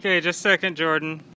Okay, just a second, Jordan.